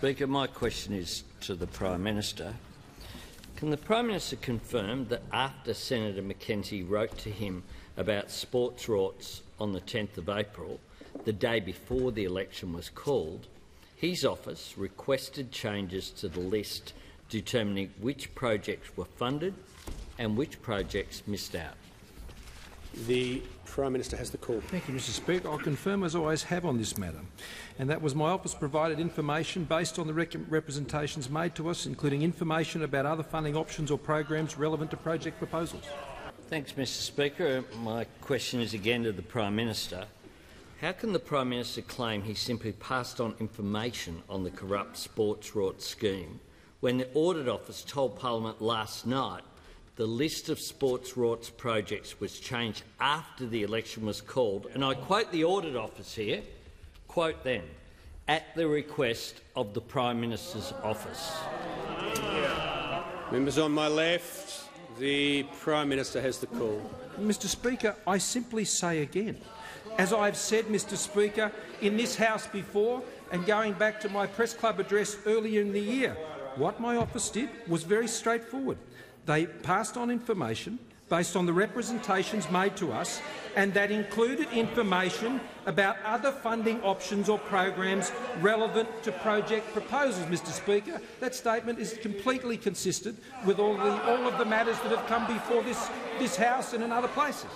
Speaker. My question is to the Prime Minister. Can the Prime Minister confirm that after Senator McKenzie wrote to him about sports rorts on the 10th of April, the day before the election was called, his office requested changes to the list determining which projects were funded and which projects missed out? The Prime Minister has the call. Thank you, Mr Speaker. I'll confirm, as I always have on this matter, and that was my office provided information based on the representations made to us, including information about other funding options or programs relevant to project proposals. Thanks, Mr Speaker. My question is again to the Prime Minister. How can the Prime Minister claim he simply passed on information on the corrupt sports rort scheme when the Audit Office told Parliament last night the list of sports rorts projects was changed after the election was called, and I quote the Audit Office here, quote them, at the request of the Prime Minister's office. Members on my left, the Prime Minister has the call. Mr Speaker, I simply say again, as I have said, Mr Speaker, in this House before and going back to my press club address earlier in the year, what my office did was very straightforward. They passed on information based on the representations made to us, and that included information about other funding options or programs relevant to project proposals. Mr Speaker, that statement is completely consistent with all, the, all of the matters that have come before this, this House and in other places.